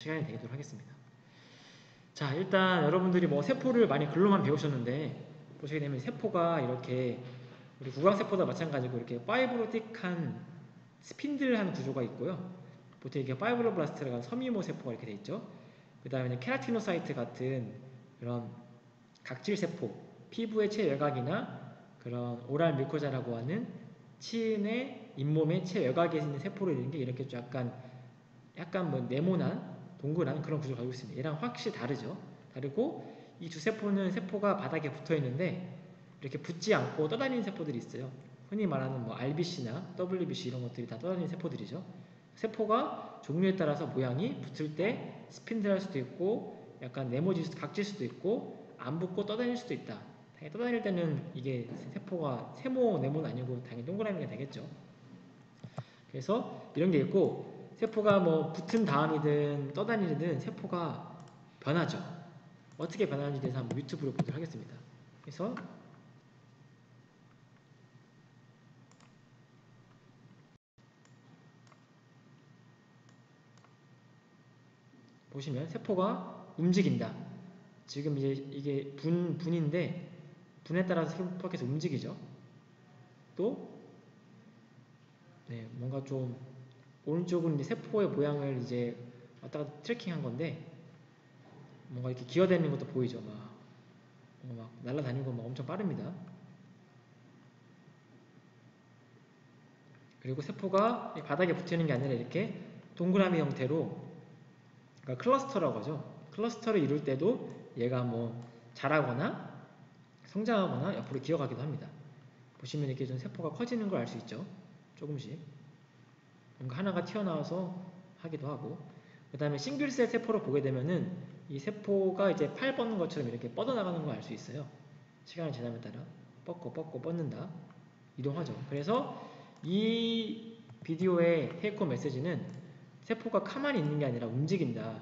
시간이 되도록 하겠습니다. 자, 일단 여러분들이 뭐 세포를 많이 글로만 배우셨는데 보시게 되면 세포가 이렇게 우리 구강세포도 마찬가지고 이렇게 fibrotic한 spindle한 구조가 있고요. 보통 이게 fibroblast라는 섬유모 세포가 이렇게 돼 있죠. 그 다음에 keratinocyte 같은 그런 각질 세포, 피부의 최외곽이나 그런 oral mucosa라고 하는 치은의 잇몸의 최외곽에 있는 세포로 있는 게 이렇게 좀 약간 약간 뭐 네모난 동그란 그런 구조를 가지고 있습니다. 얘랑 확실히 다르죠. 다르고 이두 세포는 세포가 바닥에 붙어 있는데 이렇게 붙지 않고 떠다니는 세포들이 있어요. 흔히 말하는 뭐 RBC나 WBC 이런 것들이 다 떠다니는 세포들이죠. 세포가 종류에 따라서 모양이 붙을 때 스핀들할 수도 있고 약간 네모질 각질 수도 있고 안 붙고 떠다닐 수도 있다. 당연히 떠다닐 때는 이게 세포가 세모 네모는 아니고 당연히 동그라미가 되겠죠. 그래서 이런 게 있고 세포가 뭐 붙은 다음이든 떠다니든 세포가 변하죠. 어떻게 변하는지 대해서 한번 유튜브로 보도록 하겠습니다. 그래서 보시면 세포가 움직인다. 지금 이제 이게 분, 분인데 분에 따라서 세포가 계속 움직이죠. 또 네, 뭔가 좀 오른쪽은 이제 세포의 모양을 이제 왔다 갔다 tracking한 건데 뭔가 이렇게 기어다니는 것도 보이죠. 막, 막 날아다니고 막 엄청 빠릅니다. 그리고 세포가 바닥에 붙어 있는 게 아니라 이렇게 동그라미 형태로 그러니까 cluster라고 하죠. cluster를 이룰 때도 얘가 뭐 자라거나 성장하거나 옆으로 기어가기도 합니다. 보시면 이렇게 좀 세포가 커지는 걸 알 수 있죠. 조금씩. 뭔가 하나가 튀어나와서 하기도 하고. 그 다음에 싱글셀 세포를 보게 되면은 이 세포가 이제 팔 뻗는 것처럼 이렇게 뻗어나가는 걸 알 수 있어요. 시간이 지남에 따라 뻗고 뻗고 뻗는다. 이동하죠. 그래서 이 비디오의 테이크 메시지는 세포가 가만히 있는 게 아니라 움직인다.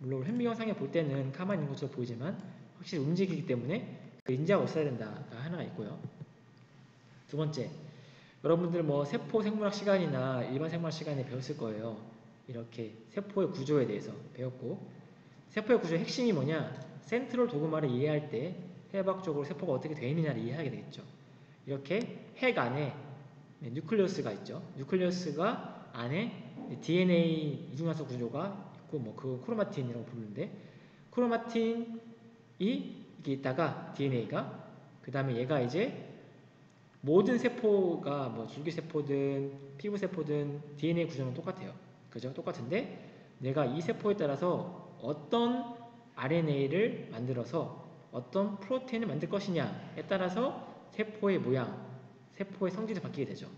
물론 현미경상에 볼 때는 가만히 있는 것처럼 보이지만 확실히 움직이기 때문에 그 인지하고 있어야 된다가 하나가 있고요. 두 번째, 여러분들 뭐 세포 생물학 시간이나 일반 생물학 시간에 배웠을 거예요. 이렇게 세포의 구조에 대해서 배웠고 세포의 구조의 핵심이 뭐냐? central dogma를 이해할 때 해부학적으로 세포가 어떻게 되어 있느냐를 이해하게 되겠죠. 이렇게 핵 안에 네, nucleus가 있죠. nucleus가 안에 DNA 이중나선 구조가 있고 뭐 그 chromatin이라고 부르는데 크로마틴이 이게 있다가 DNA가 그 다음에 얘가 이제 모든 세포가 뭐 줄기세포든 피부세포든 DNA 구조는 똑같아요. 그죠? 똑같은데 내가 이 세포에 따라서 어떤 RNA를 만들어서 어떤 프로테인을 만들 것이냐에 따라서 세포의 모양, 세포의 성질이 바뀌게 되죠.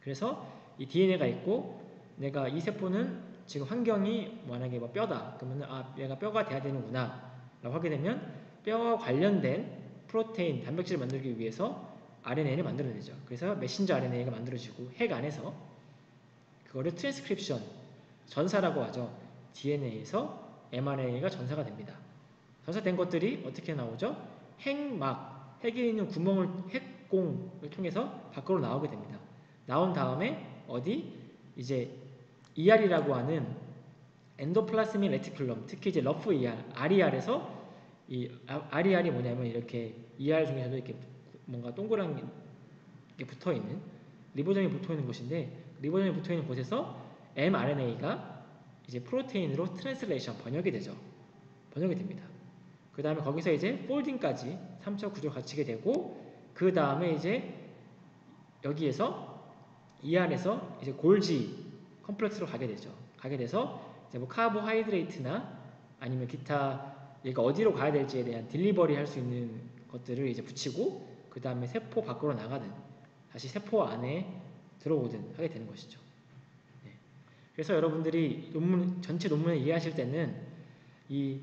그래서 이 DNA가 있고 내가 이 세포는 지금 환경이 만약에 뭐 뼈다. 그러면 아 얘가 뼈가 돼야 되는구나 라고 하게 되면 뼈와 관련된 protein, 단백질을 만들기 위해서 RNA를 만들어내죠. 그래서 messenger RNA가 만들어지고 핵 안에서 그거를 트랜스크립션, 전사라고 하죠. DNA에서 mRNA가 전사가 됩니다. 전사된 것들이 어떻게 나오죠? 핵막, 핵에 있는 구멍을, 핵공을 통해서 밖으로 나오게 됩니다. 나온 다음에 어디? 이제 ER이라고 하는 endoplasmic reticulum, 특히 이제 rough ER, RER에서 이 RER이 뭐냐면 이렇게 ER 중에서도 이렇게 뭔가 동그란 게 붙어 있는 리보솜이 붙어 있는 곳인데 리보솜이 붙어 있는 곳에서 mRNA가 이제 protein으로 translation 번역이 되죠. 번역이 됩니다. 그 다음에 거기서 이제 folding까지 3차 구조를 갖추게 되고 그 다음에 이제 여기에서 ER에서 이제 Golgi complex로 가게 되죠. 가게 돼서 이제 뭐 carbohydrate나 아니면 기타 얘가 어디로 가야 될지에 대한 delivery 할 수 있는 것들을 이제 붙이고 그 다음에 세포 밖으로 나가든 다시 세포 안에 들어오든 하게 되는 것이죠. 네. 그래서 여러분들이 논문 전체 논문을 이해하실 때는 이,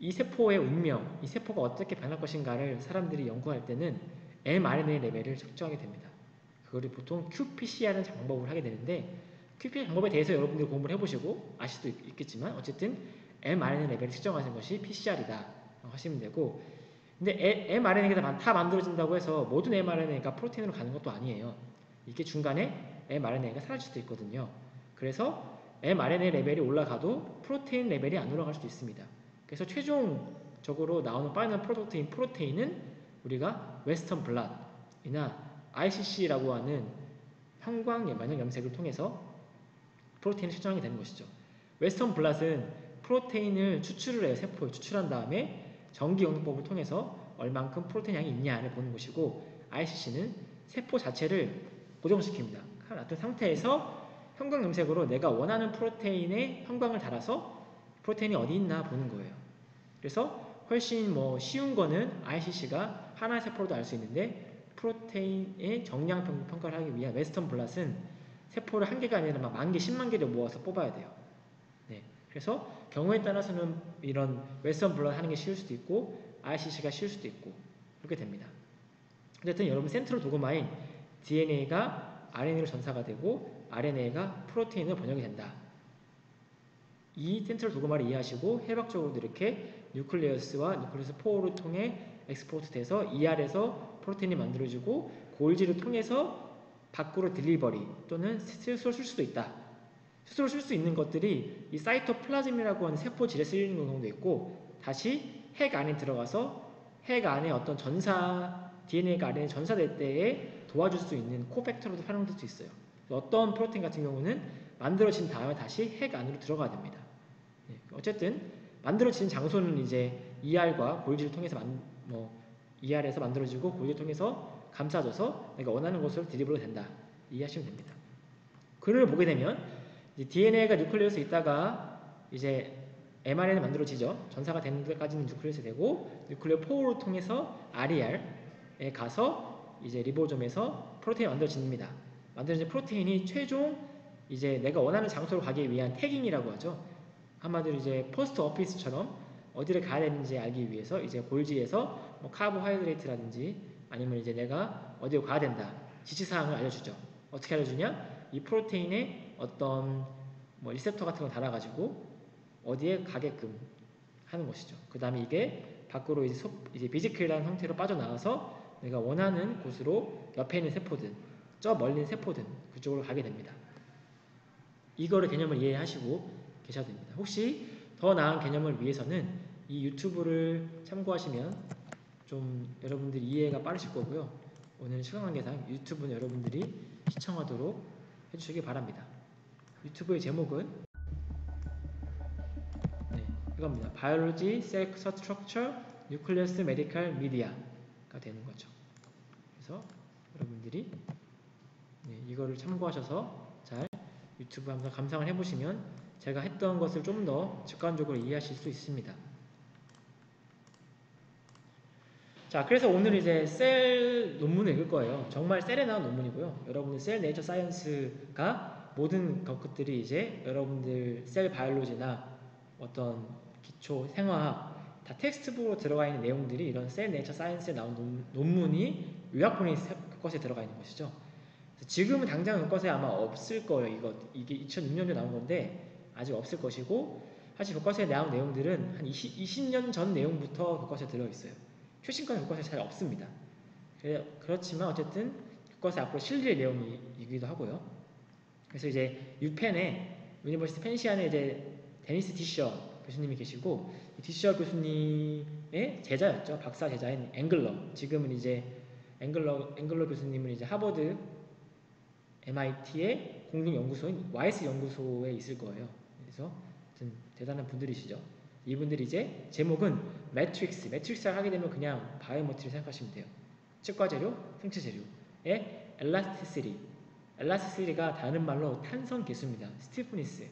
이 세포의 운명, 이 세포가 어떻게 변할 것인가를 사람들이 연구할 때는 mRNA 레벨을 측정하게 됩니다. 그거를 보통 qPCR을 방법을 하게 되는데 qPCR 방법에 대해서 여러분들이 공부를 해보시고 아실 수도 있겠지만 어쨌든 mRNA 레벨을 측정하는 것이 PCR이다 하시면 되고 근데 mRNA가 다 만들어진다고 해서 모든 mRNA가 프로테인으로 가는 것도 아니에요. 이게 중간에 mRNA가 사라질 수도 있거든요. 그래서 mRNA level이 올라가도 protein level이 안 올라갈 수도 있습니다. 그래서 최종적으로 나오는 final product인 protein은 우리가 western blot이나 ICC라고 하는 형광 면역 염색을 통해서 protein을 측정하게 되는 것이죠. western blot은 protein을 추출을 해요. 세포에 추출한 다음에 전기 영동법을 통해서 얼만큼 protein 양이 있냐를 보는 것이고 ICC는 세포 자체를 고정시킵니다. 같은 상태에서 형광 염색으로 내가 원하는 protein의 형광을 달아서 protein이 어디 있나 보는 거예요. 그래서 훨씬 뭐 쉬운 거는 ICC가 하나의 세포로도 알 수 있는데 protein의 정량 평가를 하기 위한 western blot은 세포를 한 개가 아니라 막 만 개, 십만 개를 모아서 뽑아야 돼요. 네. 그래서 경우에 따라서는 이런 western blot 하는 게 쉬울 수도 있고 ICC가 쉬울 수도 있고 그렇게 됩니다. 어쨌든 여러분 central dogma인 DNA가 RNA로 전사가 되고 RNA가 protein으로 번역이 된다. 이 central dogma를 이해하시고 해부학적으로도 이렇게 nucleus와 nucleus pore를 통해 export 돼서 ER에서 protein이 만들어지고 골지를 통해서 밖으로 delivery 또는 스스로 쓸 수도 있다. 스스로 쓸 수 있는 것들이 이 cytoplasm이라고 하는 세포질에 쓰이는 경우도 있고 다시 핵 안에 들어가서 핵 안에 어떤 전사 DNA가 안에 전사될 때에 도와줄 수 있는 코팩터로도 활용될 수 있어요. 어떤 프로테인 같은 경우는 만들어진 다음에 다시 핵 안으로 들어가야 됩니다. 네, 어쨌든 만들어진 장소는 이제 ER과 골지를 통해서 만, 뭐 ER에서 만들어지고 골지를 통해서 감싸져서 내가 원하는 곳으로 드리블이 된다. 이해하시면 됩니다. 글을 보게 되면 DNA가 nucleus 있다가 이제 mRNA 만들어지죠. 전사가 되는 데까지는 nucleus 되고 nuclear pore를 통해서 RER에 가서 이제 리보솜에서 protein이 만들어집니다. 만들어진 protein이 최종 이제 내가 원하는 장소로 가기 위한 tagging이라고 하죠. 한마디로 이제 post office처럼 어디를 가야 되는지 알기 위해서 이제 골지에서 뭐 carbohydrate라든지 아니면 이제 내가 어디로 가야 된다 지시사항을 알려주죠. 어떻게 알려주냐? 이 프로테인의 어떤 뭐 리셉터 같은 걸 달아가지고 어디에 가게끔 하는 것이죠. 그 다음에 이게 밖으로 이제, 소, 이제 비지클이라는 형태로 빠져나와서 내가 원하는 곳으로 옆에 있는 세포든 저 멀리 세포든 그쪽으로 가게 됩니다. 이거를 개념을 이해하시고 계셔야 됩니다. 혹시 더 나은 개념을 위해서는 이 유튜브를 참고하시면 좀 여러분들이 이해가 빠르실 거고요. 오늘 시간 관계상 유튜브는 여러분들이 시청하도록 해주시기 바랍니다. 유튜브의 제목은 네, 이겁니다. Biology, Cell Structure, Nucleus Medical Media가 되는 거죠. 그래서 여러분들이 네, 이거를 참고하셔서 잘 유튜브 한번 감상을 해보시면 제가 했던 것을 좀 더 직관적으로 이해하실 수 있습니다. 자, 그래서 오늘 이제 Cell 논문을 읽을 거예요. 정말 Cell에 나온 논문이고요. 여러분들 Cell Nature Science가 모든 것들이 이제 여러분들 cell biology나 어떤 기초 생화학 다 textbook으로 들어가 있는 내용들이 이런 Cell Nature Science에 나온 논문이 요약본이 교과서에 들어가 있는 것이죠. 지금은 당장 교과서에 아마 없을 거예요. 이거 이게 2006년도에 나온 건데 아직 없을 것이고 사실 교과서에 나온 내용들은 한 20, 20년 전 내용부터 교과서에 들어 있어요. 최신 건 교과서에 잘 없습니다. 그렇지만 어쨌든 교과서 앞으로 실릴 내용이기도 하고요. 그래서 이제 UPenn에 University Pennsylvania에 이제 데니스 디셔 교수님이 계시고 디셔 교수님의 제자였죠. 박사 제자인 앵글러. 지금은 이제 앵글러 앵글러 교수님은 이제 하버드 MIT의 공동 연구소인 와이스 연구소에 있을 거예요. 그래서 대단한 분들이시죠. 이분들이 이제 제목은 matrix, matrix를 하게 되면 그냥 biomaterial을 생각하시면 돼요. 치과 재료, 생체 재료의 elasticity. elasticity가 다른 말로 탄성 계수입니다. stiffness.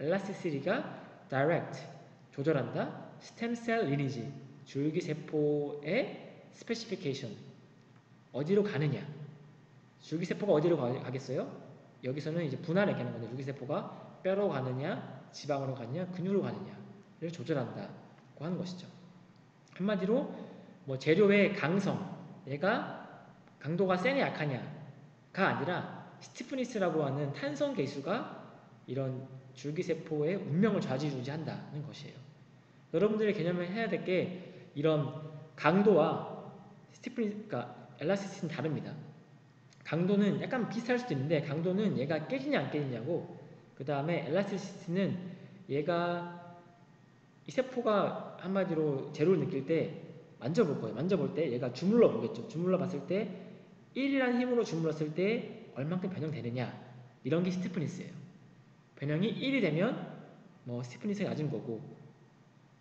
elasticity가 direct, 조절한다. stem cell lineage, 줄기 세포의 specification. 어디로 가느냐. 줄기 세포가 어디로 가겠어요? 여기서는 이제 분할을 얘기하는 건데 줄기 세포가 뼈로 가느냐, 지방으로 가느냐, 근육으로 가느냐. 를 조절한다고 하는 것이죠. 한마디로 뭐 재료의 강성, 얘가 강도가 세냐 약하냐가 아니라 스티프니스라고 하는 탄성 계수가 이런 줄기세포의 운명을 좌지우지한다는 것이에요. 여러분들의 개념을 해야 될 게 이런 강도와 스티프니, 그러니까 엘라스티스는 다릅니다. 강도는 약간 비슷할 수도 있는데 강도는 얘가 깨지냐 안 깨지냐고 그 다음에 elasticity는 얘가 이 세포가 한마디로 재료를 느낄 때 만져볼 거예요. 만져볼 때 얘가 주물러 보겠죠. 주물러 봤을 때 1이라는 힘으로 주물렀을 때 얼만큼 변형되느냐 이런 게 stiffness예요. 변형이 1이 되면 뭐 stiffness가 낮은 거고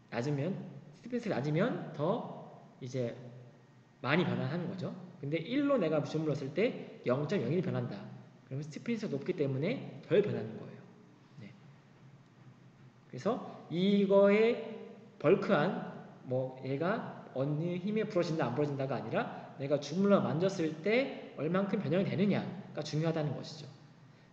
낮으면 stiffness가 낮으면 더 이제 많이 변화하는 거죠. 근데 1로 내가 주물렀을 때 0.01이 변한다. 그러면 stiffness가 높기 때문에 덜 변하는 거예요. 네. 그래서 이거의 bulk한 뭐 얘가 어느 힘에 부러진다 안 부러진다가 아니라 내가 주물러 만졌을 때 얼만큼 변형이 되느냐 가 중요하다는 것이죠.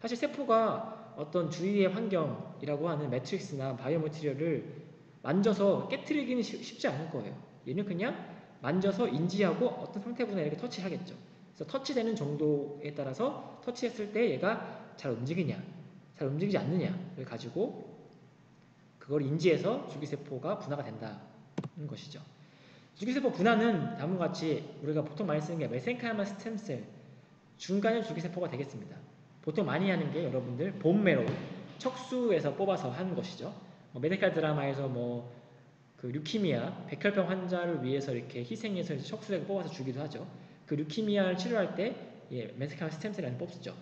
사실 세포가 어떤 주위의 환경이라고 하는 matrix나 biomaterial을 만져서 깨뜨리기는 쉽지 않을 거예요. 얘는 그냥 만져서 인지하고 어떤 상태구나 이렇게 터치하겠죠. 그래서 터치되는 정도에 따라서 터치했을 때 얘가 잘 움직이냐, 잘 움직이지 않느냐를 가지고 그걸 인지해서 주기세포가 분화가 된다는 것이죠. 주기세포 분화는 다음과 같이 우리가 보통 많이 쓰는 게 메센카이마 스템셀 중간형 주기세포가 되겠습니다. 보통 많이 하는 게 여러분들 본메로 척수에서 뽑아서 하는 것이죠. 뭐 메디칼 드라마에서 뭐 그 류키미아 백혈병 환자를 위해서 이렇게 희생해서 척수에 뽑아서 주기도 하죠. 그 류키미아를 치료할 때 예, 메센카이마 스템셀을 뽑죠.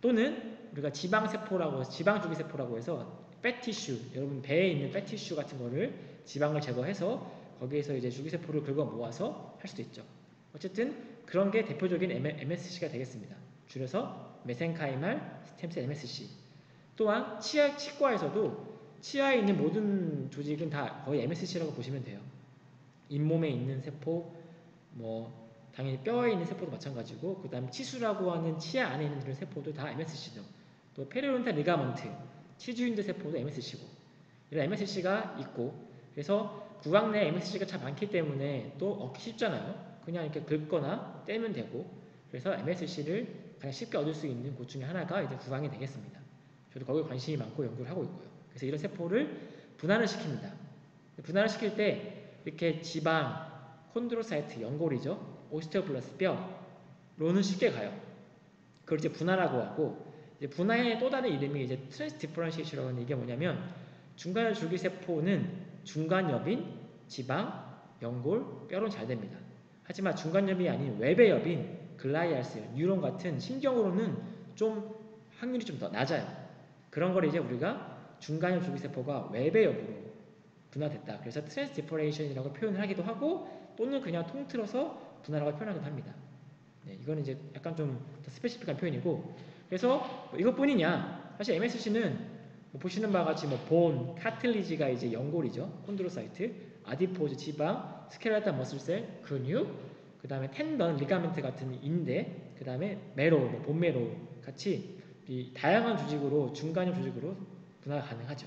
또는 우리가 지방세포라고 해서 지방주기세포라고 해서 패티슈 여러분 배에 있는 패티슈 같은 거를 지방을 제거해서 거기에서 이제 주기세포를 긁어 모아서 할 수도 있죠. 어쨌든 그런 게 대표적인 MSC가 되겠습니다. 줄여서 mesenchymal stem cell MSC. 또한 치아 치과에서도 치아에 있는 모든 조직은 다 거의 MSC라고 보시면 돼요. 잇몸에 있는 세포, 뭐 당연히 뼈에 있는 세포도 마찬가지고 그 다음 치수라고 하는 치아 안에 있는 그런 세포도 다 MSC죠. 또 periodontal ligament, 치주인대 세포도 MSC고 이런 MSC가 있고 그래서 구강 내에 MSC가 참 많기 때문에 또 얻기 쉽잖아요. 그냥 이렇게 긁거나 떼면 되고 그래서 MSC를 가장 쉽게 얻을 수 있는 곳 중에 하나가 이제 구강이 되겠습니다. 저도 거기에 관심이 많고 연구를 하고 있고요. 그래서 이런 세포를 분화를 시킵니다. 분화를 시킬 때 이렇게 지방, chondrocyte, 연골이죠. osteoblast 뼈로는 쉽게 가요. 그걸 이제 분화라고 하고 이제 분화의 또 다른 이름이 이제 transdifferentiation이라고 하는 이게 뭐냐면 중간 줄기 세포는 중간엽인, 지방, 연골, 뼈로 잘 됩니다. 하지만 중간엽이 아닌 외배엽인 glial cell, 뉴런 같은 신경으로는 좀 확률이 좀 더 낮아요. 그런 걸 이제 우리가 중간엽 줄기세포가 외배엽으로 분화됐다. 그래서 transdifferentiation이라고 표현을 하기도 하고 또는 그냥 통틀어서 분화라고 표현하기도 합니다. 네, 이거는 이제 약간 좀 더 specific한 표현이고 그래서 뭐 이것뿐이냐 사실 MSC는 뭐 보시는 바와 같이 뭐 bone, cartilage가 이제 연골이죠. chondrocyte, adipose, 지방, skeletal muscle cell, 근육, 그 다음에 tendon, ligament 같은 인대, 그 다음에 marrow, 뭐 bone marrow 같이 이 다양한 조직으로 중간엽 조직으로 분화가 가능하죠.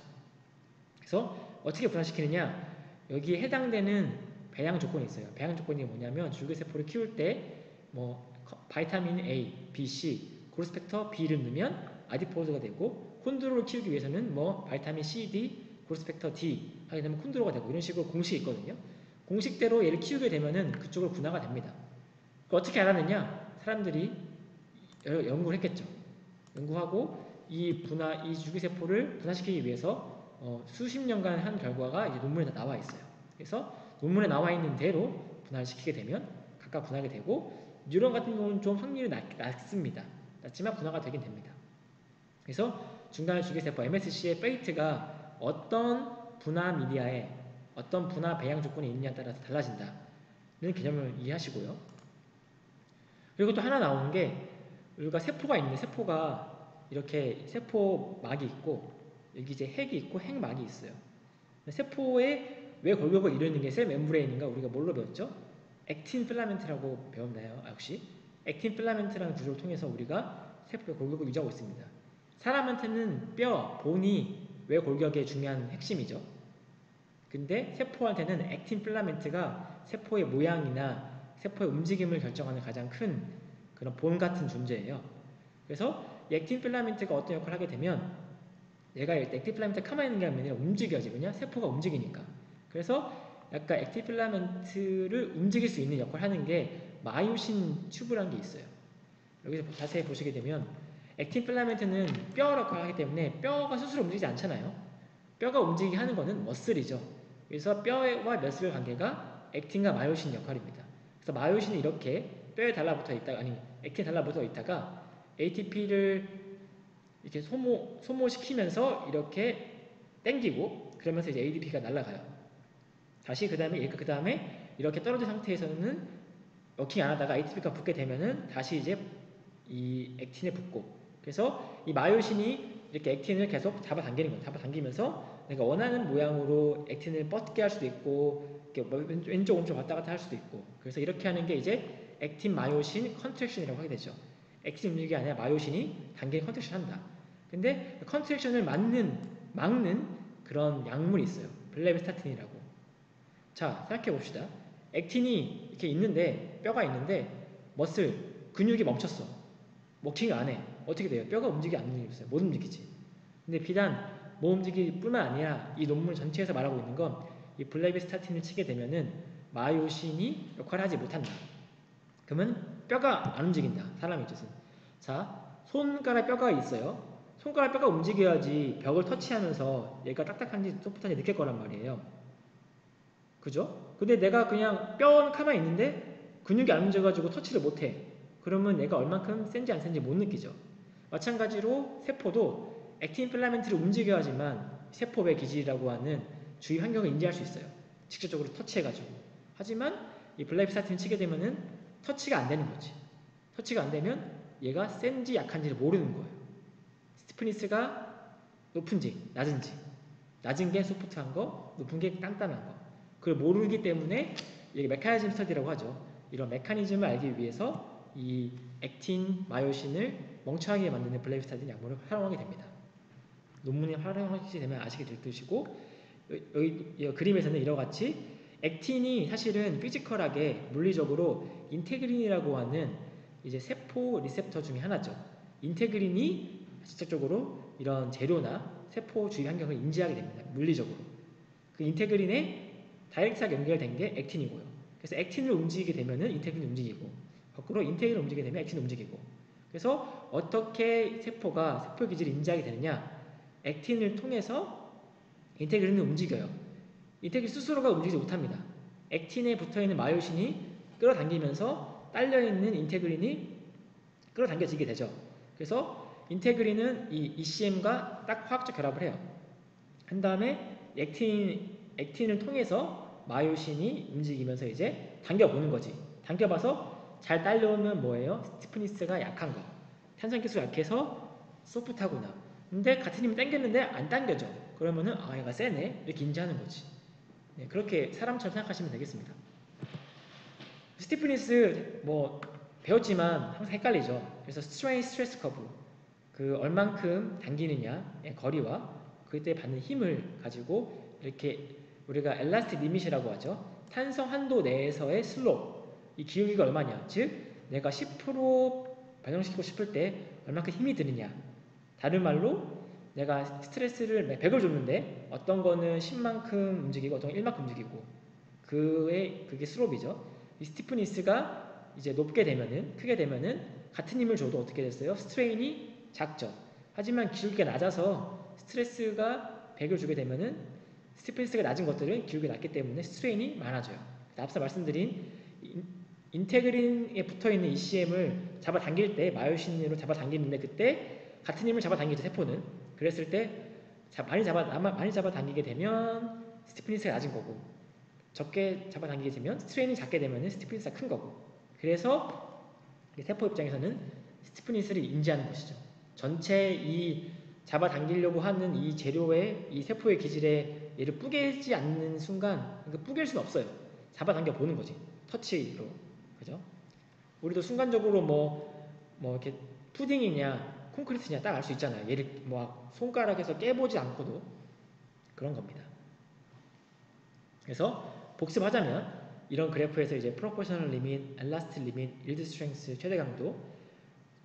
그래서 어떻게 분화시키느냐 여기에 해당되는 배양 조건이 있어요. 배양 조건이 뭐냐면 줄기세포를 키울 때 뭐 vitamin A, B, C, growth factor B를 넣으면 adipose가 되고 chondro를 키우기 위해서는 뭐 vitamin C, D, growth factor D 하게 되면 chondro가 되고 이런 식으로 공식이 있거든요. 공식대로 얘를 키우게 되면은 그쪽으로 분화가 됩니다. 어떻게 알았느냐? 사람들이 연구를 했겠죠. 연구하고 이 분화, 이 줄기세포를 분화시키기 위해서 어, 수십 년간 한 결과가 이제 논문에 나와 있어요. 그래서 논문에 나와 있는 대로 분화를 시키게 되면 각각 분화가 되고 뉴런 같은 경우는 좀 확률이 낮, 낮습니다. 낮지만 분화가 되긴 됩니다. 그래서 중간엽 줄기세포 MSC의 fate가 어떤 분화 media에 어떤 분화 배양 조건이 있느냐에 따라서 달라진다는 개념을 이해하시고요. 그리고 또 하나 나오는 게 우리가 세포가 있는데 세포가 이렇게 세포막이 있고 여기 이제 핵이 있고 핵막이 있어요. 세포에 왜 골격을 이루는 게 cell membrane인가 우리가 뭘로 배웠죠? 액틴 필라멘트라고 배웠나요? 아, 혹시? 액틴 필라멘트라는 구조를 통해서 우리가 세포의 골격을 유지하고 있습니다. 사람한테는 뼈, bone이 왜 골격의 중요한 핵심이죠. 근데 세포한테는 액틴 필라멘트가 세포의 모양이나 세포의 움직임을 결정하는 가장 큰 그런 bone 같은 존재예요. 그래서 액틴 필라멘트가 어떤 역할을 하게 되면 얘가 액틴 필라멘트 가만히 있는 게 아니라 움직여지. 왜냐? 세포가 움직이니까. 그래서 약간 액틴 필라멘트를 움직일 수 있는 역할을 하는 게 myosin two라는 게 있어요. 여기서 자세히 보시게 되면 액틴 필라멘트는 뼈라고 하기 때문에 뼈가 스스로 움직이지 않잖아요. 뼈가 움직이게 하는 거는 muscle이죠. 그래서 뼈와 muscle의 관계가 액틴과 myosin 역할입니다. 그래서 myosin은 이렇게 뼈에 달라붙어 있다가 아니 액틴에 달라붙어 있다가 ATP를 이렇게 소모 소모시키면서 이렇게 땡기고 그러면서 이제 ADP가 날아가요. 다시 그 다음에 그 다음에 이렇게 떨어진 상태에서는 walking 안 하다가 ATP가 붙게 되면은 다시 이제 이 액틴에 붙고 그래서 이 myosin이 이렇게 액틴을 계속 잡아당기는 거예요. 잡아당기면서 내가 원하는 모양으로 액틴을 뻗게 할 수도 있고 뭐 왼쪽 오른쪽 왔다 갔다 할 수도 있고 그래서 이렇게 하는 게 이제 액틴 myosin contraction이라고 하게 되죠. 액틴 움직이기 아니라 myosin이 당기는 contraction 한다. 근데 contraction을 막는 막는 그런 약물이 있어요. blebbistatin이라고. 자 생각해 봅시다. 액틴이 이렇게 있는데 뼈가 있는데 머슬 근육이 멈췄어. 워킹을 안 해. 어떻게 돼요? 뼈가 움직이 안 움직이겠어요? 못 움직이지. 근데 비단 못 움직일 뿐만 아니라 이 논문 전체에서 말하고 있는 건 이 블레비스타틴을 치게 되면은 마요신이 역할을 하지 못한다. 그러면 뼈가 안 움직인다. 사람의 뜻은. 자, 손가락 뼈가 있어요. 손가락 뼈가 움직여야지 벽을 터치하면서 얘가 딱딱한지 소프트한지 느낄 거란 말이에요. 그죠? 근데 내가 그냥 뼈는 가만히 있는데 근육이 안 움직여가지고 터치를 못해. 그러면 얘가 얼만큼 센지 안 센지 못 느끼죠. 마찬가지로 세포도 액틴 필라멘트를 움직여야지만 세포의 기질이라고 하는 주위 환경을 인지할 수 있어요. 직접적으로 터치해가지고. 하지만 이 blebbistatin 치게 되면은 터치가 안 되는 거지. 터치가 안 되면 얘가 센지 약한지를 모르는 거예요. stiffness가 높은지 낮은지 낮은 게 소프트한 거, 높은 게 단단한 거. 그걸 모르기 때문에 이게 메커니즘 스터디라고 하죠. 이런 메커니즘을 알기 위해서 이 액틴 myosin을 멍청하게 만드는 blebbistatin 약물을 활용하게 됩니다. 논문에 활용하시게 되면 아시게 될 듯이고 여기, 여기 그림에서는 이와 같이 액틴이 사실은 physical하게 물리적으로 integrin이라고 하는 이제 세포 receptor 중에 하나죠. integrin이 직접적으로 이런 재료나 세포 주위 환경을 인지하게 됩니다. 물리적으로. 그 integrin에 direct하게 연결된 게 액틴이고요. 그래서 액틴을 움직이게 되면은 integrin이 움직이고 거꾸로 integrin을 움직이게 되면 액틴이 움직이고 그래서 어떻게 세포가 세포 기질을 인지하게 되느냐 액틴을 통해서 integrin을 움직여요. integrin 스스로가 움직이지 못합니다. 액틴에 붙어있는 myosin이 끌어당기면서 딸려있는 integrin이 끌어당겨지게 되죠. 그래서 integrin은 이 ECM과 딱 화학적 결합을 해요. 한 다음에 액틴, 액틴을 통해서 myosin이 움직이면서 이제 당겨보는 거지. 당겨봐서 잘 딸려오면 뭐예요? stiffness가 약한 거. 탄성계수 약해서 소프트하구나. 근데 같은 힘이 당겼는데 안 당겨져. 그러면은 아 얘가 세네 이렇게 인지하는 거지. 네, 그렇게 사람처럼 생각하시면 되겠습니다. stiffness 뭐 배웠지만 항상 헷갈리죠. 그래서 strain stress curve 그 얼만큼 당기느냐의 거리와 그때 받는 힘을 가지고 이렇게 우리가 elastic limit이라고 하죠. 탄성 한도 내에서의 slope 이 기울기가 얼마냐 즉 내가 10% 변형시키고 싶을 때 얼만큼 힘이 드느냐 다른 말로 내가 스트레스를 100을 줬는데 어떤 거는 10만큼 움직이고 어떤 건 1만큼 움직이고 그의 그게 slope이죠. 이 stiffness가 이제 높게 되면은 크게 되면은 같은 힘을 줘도 어떻게 됐어요? strain이 작죠. 하지만 기울기가 낮아서 스트레스가 100을 주게 되면은 stiffness가 낮은 것들은 기울기가 낮기 때문에 strain이 많아져요. 앞서 말씀드린 integrin에 붙어 있는 ECM을 잡아당길 때 myosin으로 잡아당기는데 그때 같은 힘을 잡아당기죠 세포는. 그랬을 때 많이 잡아 많이 잡아당기게 되면 stiffness가 낮은 거고 적게 잡아당기게 되면 strain이 작게 되면 stiffness가 큰 거고. 그래서 세포 입장에서는 stiffness를 인지하는 것이죠. 전체 이 잡아당기려고 하는 이 재료의 이 세포의 기질에 얘를 뿌개지 않는 순간 그러니까 뿌갤 수는 없어요. 잡아당겨 보는 거지. 터치로. 그죠? 우리도 순간적으로 뭐, 뭐 이렇게 푸딩이냐, 콘크리트냐 딱 알 수 있잖아요. 얘를 뭐 손가락에서 깨보지 않고도 그런 겁니다. 그래서 복습하자면 이런 그래프에서 이제 proportional limit, elastic limit, yield strength 최대 강도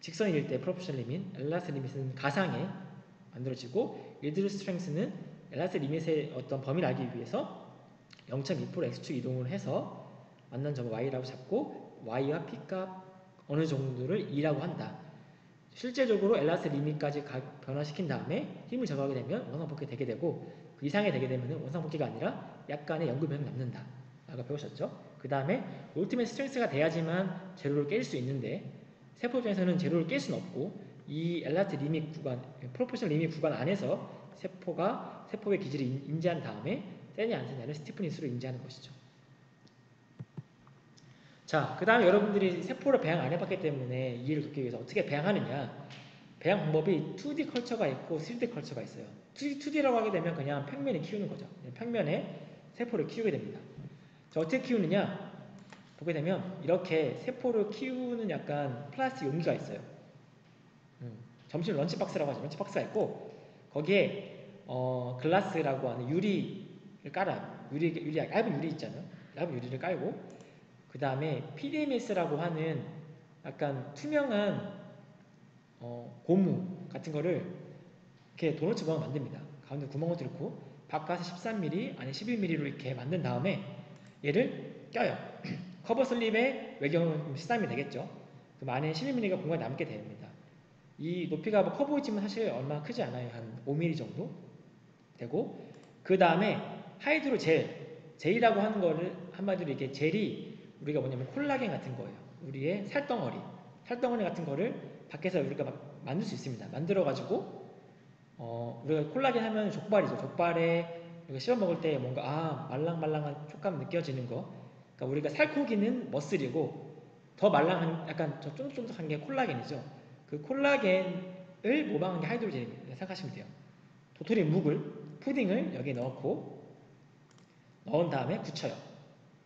직선일 때 proportional limit, elastic limit은 가상에 만들어지고 yield strength는 elastic limit의 어떤 범위를 알기 위해서 0.2% x축 이동을 해서 만난 점을 y라고 잡고 y와 p값 어느 정도를 2라고 한다. 실제적으로 elastic limit까지 가- 변화시킨 다음에 힘을 제거하게 되면 원상복귀 되게 되고 그 이상이 되게 되면 원상복귀가 아니라 약간의 영구변형이 남는다. 라고 배우셨죠? 그 다음에 ultimate strength가 돼야지만 재료를 깰 수 있는데 세포 중에서는 재료를 깰 수는 없고 이 elastic limit 구간, proportional limit 구간 안에서 세포가 세포의 기질을 인- 인지한 다음에 세냐 안 세냐를 stiffness로 인지하는 것이죠. 자, 그 다음에 여러분들이 세포를 배양 안 해봤기 때문에 이해를 돕기 위해서 어떻게 배양하느냐. 배양 방법이 2D 컬처가 있고 3D 컬처가 있어요. 2D, 2D라고 하게 되면 그냥 평면에 키우는 거죠. 평면에 세포를 키우게 됩니다. 자, 어떻게 키우느냐? 보게 되면 이렇게 세포를 키우는 약간 플라스틱 용기가 있어요. 음, 점심 lunch box라고 하죠. lunch box가 있고 거기에 어, 글라스라고 하는 유리를 깔아요. 유리, 유리, 얇은 유리 있잖아요. 얇은 유리를 깔고 그 다음에 PDMS라고 하는 약간 투명한 어, 고무 같은 거를 이렇게 도넛 모양 만듭니다. 가운데 구멍을 뚫고 바깥에 13mm, 안에 11mm로 이렇게 만든 다음에 얘를 껴요. 커버 슬립의 외경은 13mm 되겠죠. 그럼 안에 11mm가 공간이 남게 됩니다. 이 높이가 뭐 커 보이지만 사실 얼마 크지 않아요. 한 5mm 정도 되고 그 다음에 하이드로 젤, 젤이라고 하는 거를 한마디로 이게 젤이 우리가 뭐냐면 콜라겐 같은 거예요. 우리의 살덩어리, 살덩어리 같은 거를 밖에서 우리가 막 만들 수 있습니다. 만들어 가지고 어, 우리가 콜라겐 하면 족발이죠. 족발에 우리가 씹어 먹을 때 뭔가 아 말랑말랑한 촉감 느껴지는 거. 그러니까 우리가 살코기는 머슬이고 더 말랑한 약간 저 쫀득쫀득한 게 콜라겐이죠. 그 콜라겐을 모방한 게 hydrogel입니다. 생각하시면 돼요. 도토리 묵을 푸딩을 여기에 넣고 넣은 다음에 굳혀요.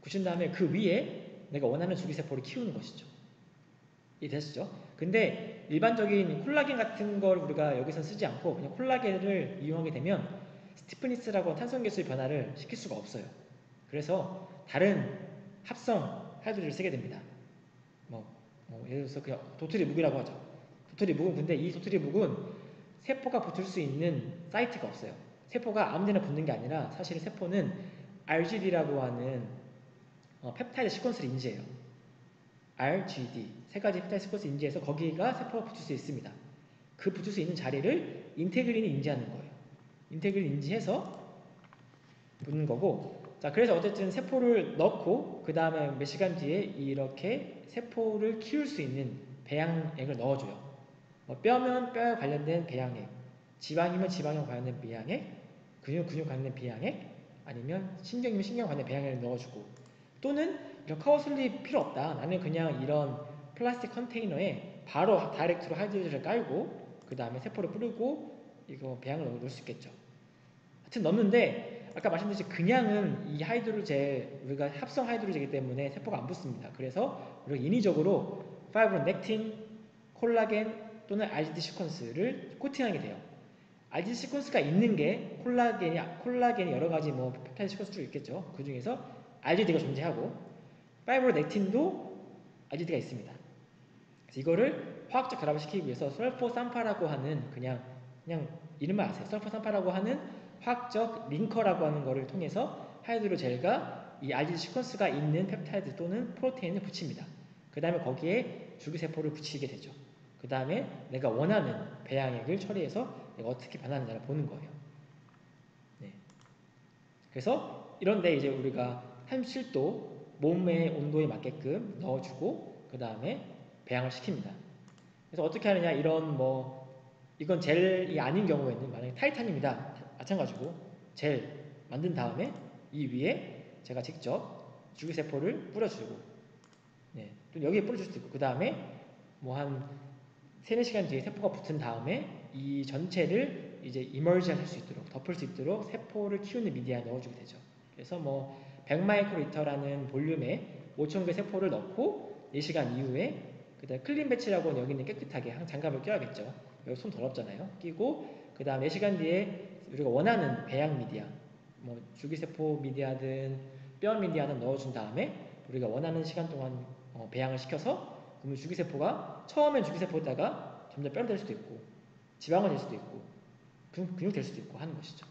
굳힌 다음에 그 위에 내가 원하는 줄기세포를 키우는 것이죠. 이해되시죠? 근데 일반적인 콜라겐 같은 걸 우리가 여기서 쓰지 않고 그냥 콜라겐을 이용하게 되면 stiffness라고 탄성계수의 변화를 시킬 수가 없어요. 그래서 다른 합성 하이드로를 쓰게 됩니다. 뭐, 뭐 예를 들어서 그냥 도토리 묵이라고 하죠. 도토리 묵은 근데 이 도토리 묵은 세포가 붙을 수 있는 사이트가 없어요. 세포가 아무 데나 붙는 게 아니라 사실 세포는 RGD라고 하는 어, 펩타이드 sequence를 인지해요. RGD 세 가지 펩타이드 sequence 인지해서 거기가 세포가 붙을 수 있습니다. 그 붙을 수 있는 자리를 integrin이 인지하는 거예요. integrin 인지해서 붙는 거고 자 그래서 어쨌든 세포를 넣고 그 다음에 몇 시간 뒤에 이렇게 세포를 키울 수 있는 배양액을 넣어줘요. 뭐 뼈면 뼈에 관련된 배양액, 지방이면 지방에 관련된 배양액, 근육 근육 관련된 배양액, 아니면 신경이면 신경 관련된 배양액을 넣어주고 또는 이런 cover slip 필요 없다. 나는 그냥 이런 플라스틱 컨테이너에 바로 direct로 hydrogel을 깔고 그 다음에 세포를 뿌리고 이거 배양을 넣을 수 있겠죠. 하여튼 넣는데 아까 말씀드렸듯이 그냥은 이 하이드로젤 우리가 합성 hydrogel이기 때문에 세포가 안 붙습니다. 그래서 우리가 인위적으로 fibronectin, 콜라겐 또는 RGD 시퀀스를 코팅하게 돼요. RGD 시퀀스가 있는 게 콜라겐이 콜라겐이 여러 가지 뭐 펩타이드 sequence도 있겠죠. 그 중에서 RGD가 존재하고 fibronectin도 RGD가 있습니다. 그래서 이거를 화학적 결합을 시키기 위해서 설포 산파라고 하는 그냥 그냥 이름만 아세요. 설포 산파라고 하는 화학적 링커라고 하는 거를 통해서 하이드로젤과 이 RGD 시퀀스가 있는 펩타이드 또는 프로테인을 붙입니다. 그 다음에 거기에 줄기세포를 붙이게 되죠. 그 다음에 내가 원하는 배양액을 처리해서 내가 어떻게 변하느냐를 보는 거예요. 네. 그래서 이런데 이제 우리가 37도 몸의 온도에 맞게끔 넣어주고 그 다음에 배양을 시킵니다. 그래서 어떻게 하느냐 이런 뭐 이건 젤이 아닌 경우에는 만약에 타이타늄이다 마찬가지고 젤 만든 다음에 이 위에 제가 직접 줄기세포를 뿌려주고 네, 또 여기에 뿌려줄 수도 있고 그 다음에 뭐 한 3, 4시간 뒤에 세포가 붙은 다음에 이 전체를 이제 이머지 할 수 있도록 덮을 수 있도록 세포를 키우는 미디어에 넣어주게 되죠. 그래서 뭐 100마이크로리터라는 볼륨에 5,000개 세포를 넣고 4시간 이후에 그 다음 clean bench라고 여기 있는 깨끗하게 한 장갑을 껴야겠죠. 여기 손 더럽잖아요. 끼고 그 다음 4시간 뒤에 우리가 원하는 배양 미디어 뭐 줄기세포 미디어든 뼈 미디어든 넣어준 다음에 우리가 원하는 시간 동안 어, 배양을 시켜서 그러면 줄기세포가 처음엔 줄기세포다가 점점 뼈로 될 수도 있고 지방은 될 수도 있고 근육 될 수도 있고 하는 것이죠.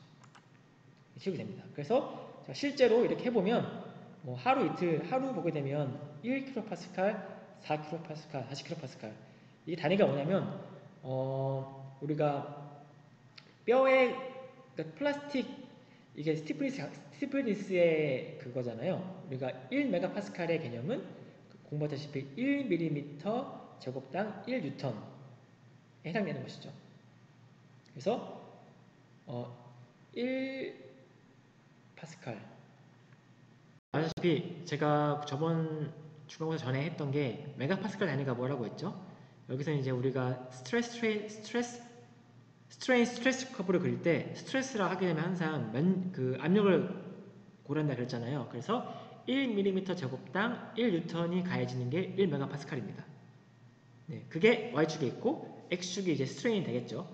키우게 됩니다. 그래서 자, 실제로 이렇게 해보면 뭐 하루 이틀 하루 보게 되면 1kPa, 4kPa, 40kPa 이게 단위가 뭐냐면 어, 우리가 뼈에 그러니까 플라스틱 이게 stiffness stiffness의 그거잖아요. 우리가 1메가파스칼의 개념은 공부하다시피 1mm 제곱당 1뉴턴에 해당되는 것이죠. 그래서 어, 1 파스칼 아시다시피 제가 저번 중간고사 전에 했던 게 메가파스칼 단위가 뭐라고 했죠? 여기서 이제 우리가 stress strain stress strain stress curve를 그릴 때 stress라 하게 되면 항상 면, 그 압력을 고른다 그랬잖아요. 그래서 1mm 제곱당 1뉴턴이 가해지는 게 1메가파스칼입니다. 네, 그게 y축에 있고 x축이 이제 strain이 되겠죠.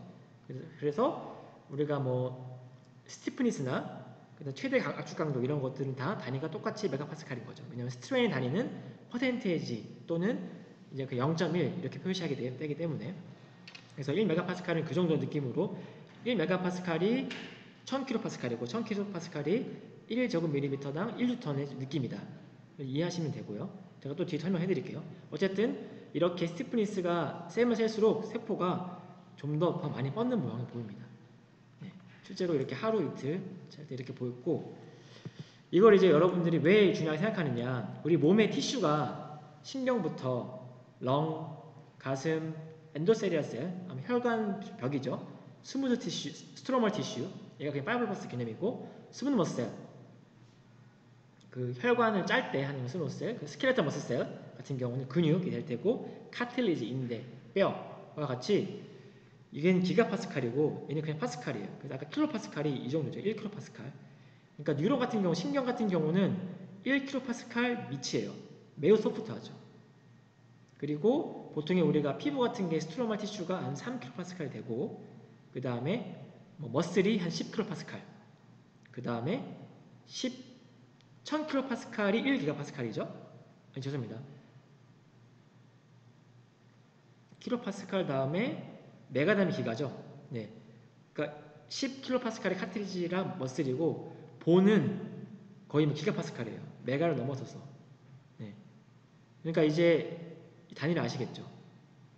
그래서 우리가 뭐 stiffness나 최대 압축 강도 이런 것들은 다 단위가 똑같이 메가파스칼인 거죠. 왜냐하면 strain 단위는 퍼센테이지 또는 이제 그 0.1 이렇게 표시하게 되기 때문에 그래서 1 메가파스칼은 그 정도 느낌으로 1 메가파스칼이 1000kPa이고 1000kPa이 1제곱밀리미터당 1뉴턴의 느낌이다. 이해하시면 되고요. 제가 또 뒤에 설명해 드릴게요. 어쨌든 이렇게 stiffness가 세면 셀수록 세포가 좀더더 많이 뻗는 모양을 보입니다. 네, 실제로 이렇게 하루 이틀 이렇게 보였고 이걸 이제 여러분들이 왜 중요하게 생각하느냐. 우리 몸의 tissue가 신경부터 lung, 가슴, endothelial cell, 혈관 벽이죠. smooth tissue, stromal tissue, 얘가 그냥 fibrous 개념이고 smooth muscle, 그 혈관을 짤 때 하는 smooth muscle, 그 skeleton muscle cell 같은 경우는 근육이 될 테고 cartilage, 인대, 뼈와 같이 이게 기가파스칼이고 얘는 그냥 파스칼이에요. 그래서 아까 킬로파스칼이 이 정도죠. 1킬로파스칼. 그러니까 뉴런 같은 경우, 신경 같은 경우는 1킬로파스칼 미치예요. 매우 soft하죠. 그리고 보통의 우리가 피부 같은 게 stromal tissue가 한 3kPa 되고 그 다음에 뭐 머슬이 한 10kPa 그 다음에 10 1000kPa이 1GPa이죠 아니 죄송합니다 킬로파스칼 다음에 메가 다음에 기가죠 네. 그러니까 10kPa의 카트리지랑 머슬이고 본은 거의 뭐 기가파스칼이에요 메가를 넘어서서 네. 그러니까 이제 단위를 아시겠죠?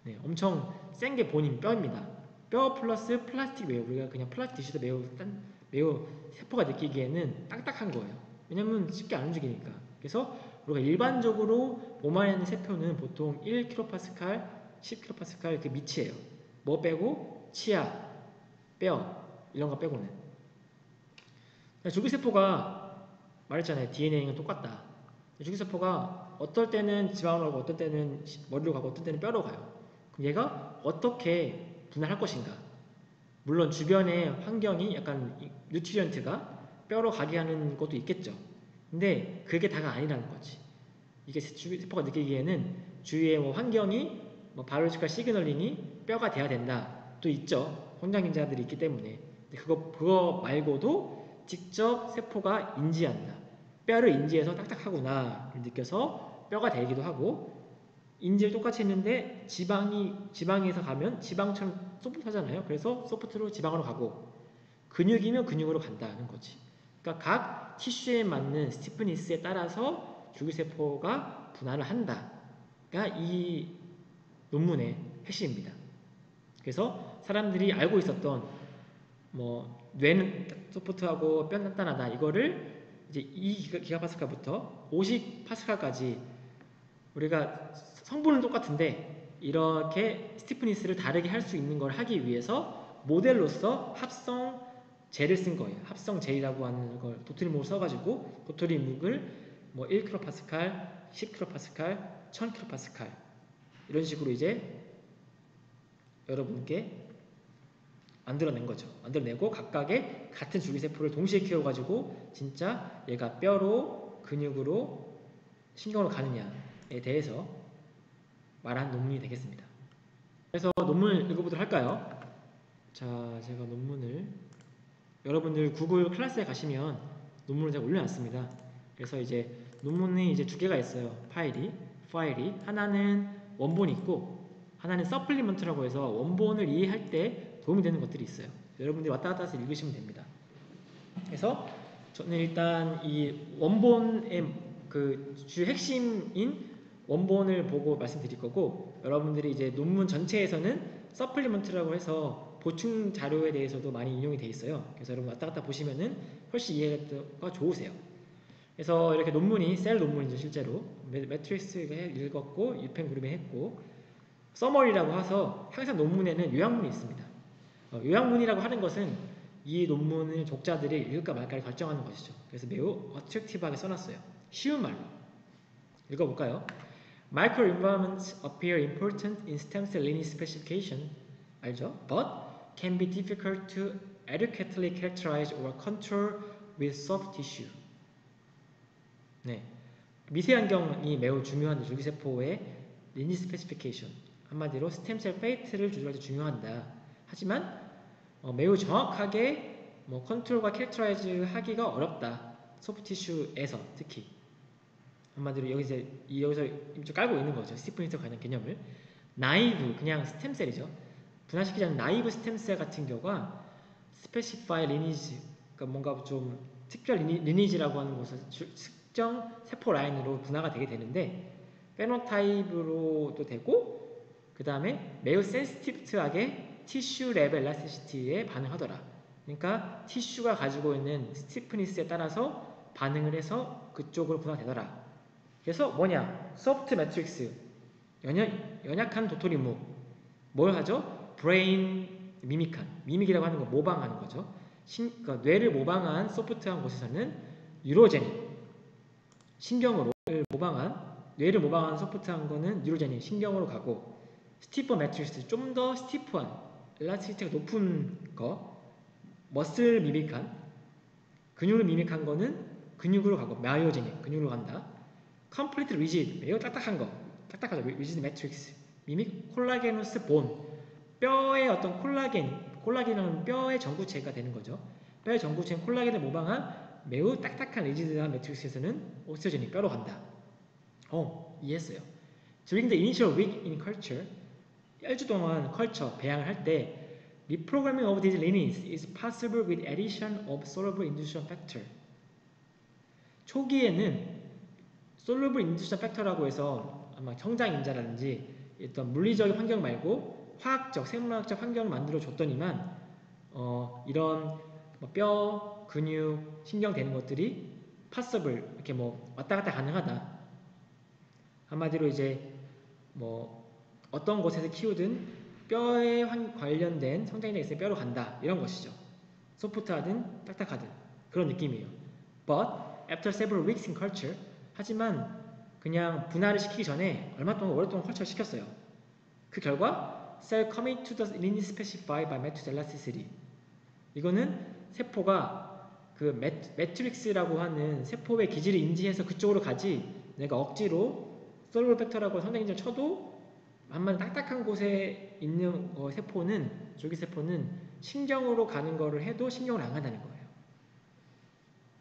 네, 엄청 센 게 본인 뼈입니다. 뼈 플러스 플라스틱 매우 우리가 그냥 플라스틱 티슈도 매우 딴, 매우 세포가 느끼기에는 딱딱한 거예요. 왜냐면 쉽게 안 움직이니까. 그래서 우리가 일반적으로 몸 안에 있는 세포는 보통 1kPa, 10kPa 이렇게 미치예요. 뭐 빼고 치아, 뼈 이런 거 빼고는. 줄기세포가 말했잖아요. DNA는 똑같다. 줄기세포가 어떨 때는 지방으로 가고 어떨 때는 머리로 가고 어떨 때는 뼈로 가요. 그럼 얘가 어떻게 분화할 것인가? 물론 주변의 환경이 약간 nutrient가 뼈로 가게 하는 것도 있겠죠. 근데 그게 다가 아니라는 거지. 이게 세포가 느끼기에는 주위의 뭐 환경이 뭐 biological signaling이 뼈가 돼야 된다. 또 있죠. 성장인자들이 있기 때문에. 그거 그거 말고도 직접 세포가 인지한다. 뼈를 인지해서 딱딱하구나 느껴서 뼈가 되기도 하고 인지를 똑같이 했는데 지방이 지방에서 가면 지방처럼 소프트하잖아요. 그래서 소프트로 지방으로 가고 근육이면 근육으로 간다는 거지. 그러니까 각 티슈에 맞는 스티프니스에 따라서 줄기세포가 분할을 한다가 이 논문의 핵심입니다. 그래서 사람들이 알고 있었던 뭐 뇌는 소프트하고 뼈 단단하다 이거를 이제 2 기가 파스칼부터 50 파스칼까지 우리가 성분은 똑같은데 이렇게 스티프니스를 다르게 할 수 있는 걸 하기 위해서 모델로서 합성 젤을 쓴 거예요. 합성 젤이라고 하는 걸 도트리묵을 써가지고 도트리묵을 뭐 1kPa, 10kPa, 1000kPa 이런 식으로 이제 여러분께 만들어낸 거죠. 만들어내고 각각의 같은 줄기세포를 동시에 키워가지고 진짜 얘가 뼈로 근육으로 신경으로 가느냐에 대해서 말한 논문이 되겠습니다. 그래서 논문을 읽어보도록 할까요? 자, 제가 논문을 여러분들 구글 클래스에 가시면 논문을 제가 올려놨습니다. 그래서 이제 논문이 이제 두 개가 있어요. 파일이 파일이 하나는 원본이 있고 하나는 supplement라고 해서 원본을 이해할 때 도움이 되는 것들이 있어요. 여러분들이 왔다 갔다 해서 읽으시면 됩니다. 그래서 저는 일단 이 원본의 그 주 핵심인 원본을 보고 말씀드릴 거고 여러분들이 이제 논문 전체에서는 supplement라고 해서 보충 자료에 대해서도 많이 인용이 돼 있어요. 그래서 여러분 왔다 갔다 보시면은 훨씬 이해가 좋으세요. 그래서 이렇게 논문이 셀 논문이죠 실제로 매트릭스가 읽었고 유펜 그룹에 했고 서머리라고 해서 항상 논문에는 요약문이 있습니다. 어, 요약문이라고 하는 것은 이 논문을 독자들이 읽을까 말까를 결정하는 것이죠. 그래서 매우 어트랙티브하게 써놨어요. 쉬운 말로 읽어볼까요? Microenvironments appear important in stem cell lineage specification 알죠? But can be difficult to adequately characterize or control with soft tissue. 네, 미세환경이 매우 중요한 줄기세포의 lineage specification 한마디로 stem cell fate를 조절할 때 중요한다. 하지만 어, 매우 정확하게 뭐 컨트롤과 characterize 하기가 어렵다. soft tissue에서 특히 한마디로 여기서 여기서 좀 깔고 있는 거죠. stiffness 관련 개념을 나이브 그냥 stem cell이죠. 분할시키지 않은 naive stem cell 같은 경우가 specify lineage 그러니까 뭔가 좀 특별 linea, lineage라고 하는 것은 특정 세포 라인으로 분화가 되게 되는데 phenotype으로도 되고 그 다음에 매우 센시티브하게 티슈 레벨 엘라스티시티에 반응하더라. 그러니까 tissue가 가지고 있는 stiffness에 따라서 반응을 해서 그쪽으로 분화되더라. 그래서 뭐냐? soft matrix 연약, 연약한 도토리묵 뭘 하죠? brain mimic한 mimic이라고 하는 거 모방하는 거죠. 신, 그러니까 뇌를 모방한 soft한 곳에서는 neurogenic 신경으로 모방한 뇌를 모방한 soft한 거는 neurogenic 신경으로 가고 stiffer matrix 좀 더 stiff한 elasticity가 높은 거 muscle mimic한 근육을 mimic한 거는 근육으로 가고 myogenic 근육으로 간다. complete rigid 매우 딱딱한 거 딱딱하죠. rigid matrix mimic collagenous bone. 뼈의 어떤 콜라겐 콜라겐은 뼈의 전구체가 되는 거죠. 뼈의 전구체인 콜라겐을 모방한 매우 딱딱한 rigid한 매트릭스에서는 osteogenic 뼈로 간다 어 이해했어요 During the initial week in culture 1주 동안 culture 배양을 할 때 reprogramming of these lineages is possible with addition of soluble induction factor 초기에는 soluble induction factor라고 해서 아마 성장 인자라든지 어떤 물리적인 환경 말고 화학적, 생물학적 환경을 만들어 줬더니만 어, 이런 뭐 뼈, 근육, 신경 되는 것들이 possible 이렇게 뭐 왔다 갔다 가능하다. 한마디로 이제 뭐 어떤 곳에서 키우든 뼈에 관련된 성장인자가 있으면 뼈로 간다 이런 것이죠. 소프트하든 딱딱하든 그런 느낌이에요. But after several weeks in culture 하지만 그냥 분할을 시키기 전에 얼마 동안 오랫동안 컬처를 시켰어요. 그 결과 cell coming to the lineage specified by matrix elasticity 이거는 세포가 그 매트 릭스라고 하는 세포의 기질을 인지해서 그쪽으로 가지 내가 억지로 soluble factor라고 성장인자를 쳐도 한번 딱딱한 곳에 있는 어, 세포는 줄기세포는 신경으로 가는 거를 해도 신경을 안 간다는 거예요.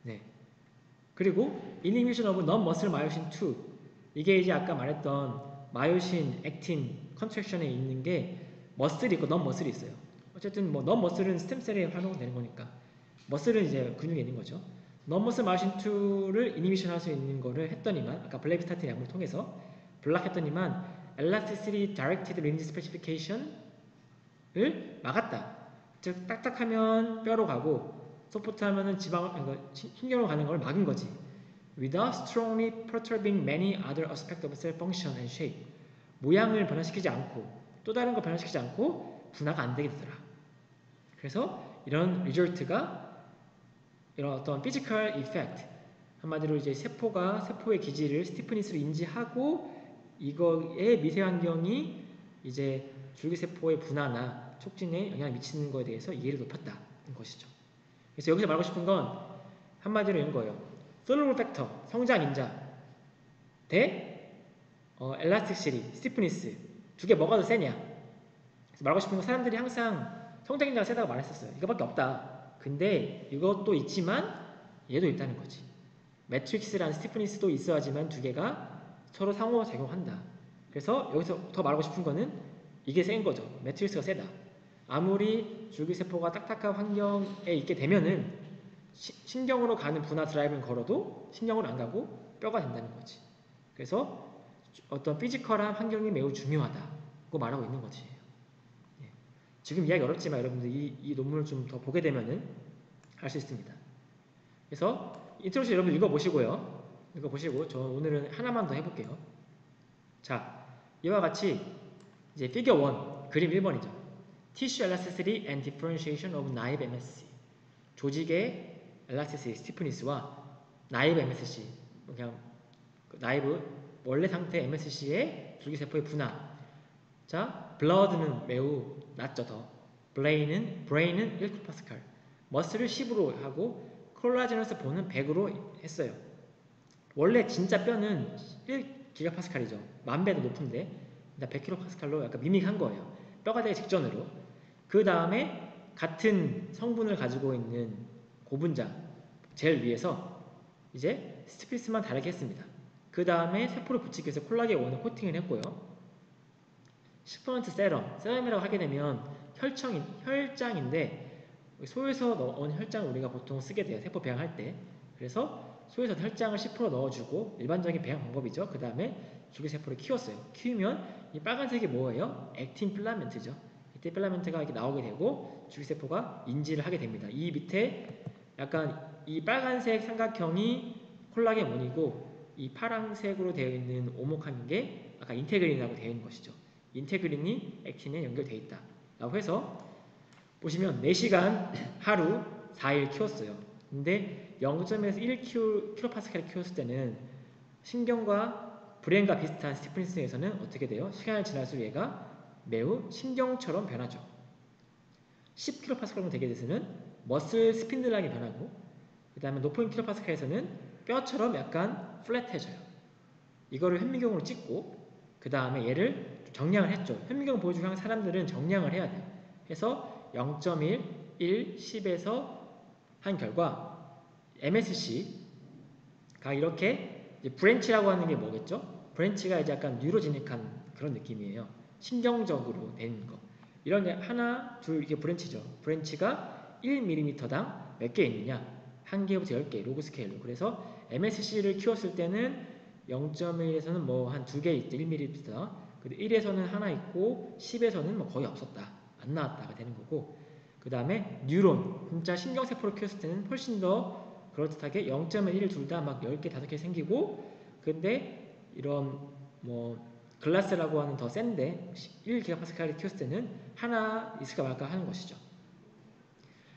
네. 그리고 inhibition of non-muscle myosin 2 이게 이제 아까 말했던 myosin, 액틴, contraction에 있는 게 muscle이 있고 non-muscle이 있어요. 어쨌든 뭐 non-muscle은 stem cell에 활용되는 거니까 muscle은 이제 근육에 있는 거죠. non-muscle myosin 2를 inhibition 할수 있는 거를 했더니만 아까 블레비스타틴 약을 통해서 블락했더니만 elasticity range specification을 막았다. 즉 딱딱하면 뼈로 가고 소프트 하면은 지방, 신경으로 가는 걸 막은 거지. Without strongly perturbing many other aspects of cell function and shape. 모양을 변화시키지 않고 또 다른 걸 변화시키지 않고 분화가 안 되게 되더라. 그래서 이런 result가 이런 어떤 physical effect 한마디로 이제 세포가 세포의 기질을 stiffness로 인지하고 이거의 미세 환경이 이제 줄기세포의 분화나 촉진에 영향을 미치는 것에 대해서 이해를 높였다는 것이죠. 그래서 여기서 말하고 싶은 건 한마디로 이런 거예요. soluble factor, 성장 인자 대 어, elasticity, stiffness 두 개 뭐가 더 세냐? 그래서 말하고 싶은 건 사람들이 항상 성장 인자가 세다고 말했었어요. 이거밖에 없다. 근데 이것도 있지만 얘도 있다는 거지. 매트릭스라는 stiffness도 있어야지만 두 개가 서로 상호작용한다. 그래서 여기서 더 말하고 싶은 거는 이게 센 거죠. 매트릭스가 세다. 아무리 줄기세포가 딱딱한 환경에 있게 되면은 시, 신경으로 가는 분화 drive를 걸어도 신경으로 안 가고 뼈가 된다는 거지. 그래서 어떤 physical한 환경이 매우 중요하다고 말하고 있는 거지. 예. 지금 이야기 어렵지만 여러분들 이, 이 논문을 좀 더 보게 되면은 알 수 있습니다. 그래서 intro시 여러분 읽어보시고요. 읽어보시고 저 오늘은 하나만 더 해볼게요. 자, 이와 같이 이제 figure 1 그림 1번이죠. Tissue elasticity and differentiation of naive MSC 조직의 엘라스티시 스티프니스와 나이브 MSC 그냥 그 나이브 원래 상태 MSC의 줄기세포의 분화 자 blood는 매우 낮죠 더. brain은 brain은 1kPa muscle을 10으로 하고 collagenous bone은 100으로 했어요. 원래 진짜 뼈는 1GPa이죠. 만 배도 높은데 100kPa로 약간 mimic한 거예요. 뼈가 되기 직전으로. 그 다음에 같은 성분을 가지고 있는 고분자 젤 위에서 이제 스피스만 다르게 했습니다. 그 다음에 세포를 붙이기 위해서 콜라겐 원을 코팅을 했고요. 10% 세럼, 세럼이라고 하게 되면 혈청인, 혈장인데 소에서 넣은 혈장을 우리가 보통 쓰게 돼요. 세포 배양할 때. 그래서 소에서 혈장을 10% 넣어주고 일반적인 배양 방법이죠. 그 다음에 줄기세포를 키웠어요. 키우면 이 빨간색이 뭐예요? 액틴 필라멘트죠. 액틴 필라멘트가 이렇게 나오게 되고 줄기세포가 인지를 하게 됩니다. 이 밑에 약간 이 빨간색 삼각형이 콜라겐 one이고 이 파란색으로 되어 있는 오목한 게 아까 integrin이라고 되어 있는 것이죠. integrin이 액틴에 연결되어 있다. 라고 해서 보시면 4시간 하루 4일 키웠어요. 근데 0.1에서 1kPa를 키웠을 때는 신경과 brain과 비슷한 stiffness에서는 어떻게 돼요? 시간이 지날수록 얘가 매우 신경처럼 변하죠. 10kPa면 되게 돼서는 muscle spindle하게 변하고 그 다음에 높은 킬로파스칼에서는 뼈처럼 약간 flat해져요. 이거를 현미경으로 찍고 그 다음에 얘를 정량을 했죠. 현미경 보여주고 하는 사람들은 정량을 해야 돼요. 해서 0.1, 1, 10에서 한 결과 MSC가 이렇게 branch라고 하는 게 뭐겠죠? branch가 이제 약간 neurogenic한 그런 느낌이에요. 신경적으로 된 거. 이런 게 하나, 둘 이게 branch죠. branch가 1mm당 몇 개 있느냐? 한 개부터 10개 log scale로 그래서 MSC를 키웠을 때는 0.1에서는 뭐 한 두 개 있대 1mm 근데 1에서는 하나 있고 10에서는 뭐 거의 없었다. 안 나왔다가 되는 거고. 그 다음에 neuron 진짜 신경세포를 키웠을 때는 훨씬 더 그럴듯하게 0.1을 둘 다 막 10개 5개 생기고 근데 이런 뭐 글라스라고 하는 더 센데 1GPa를 키웠을 때는 하나 있을까 말까 하는 것이죠.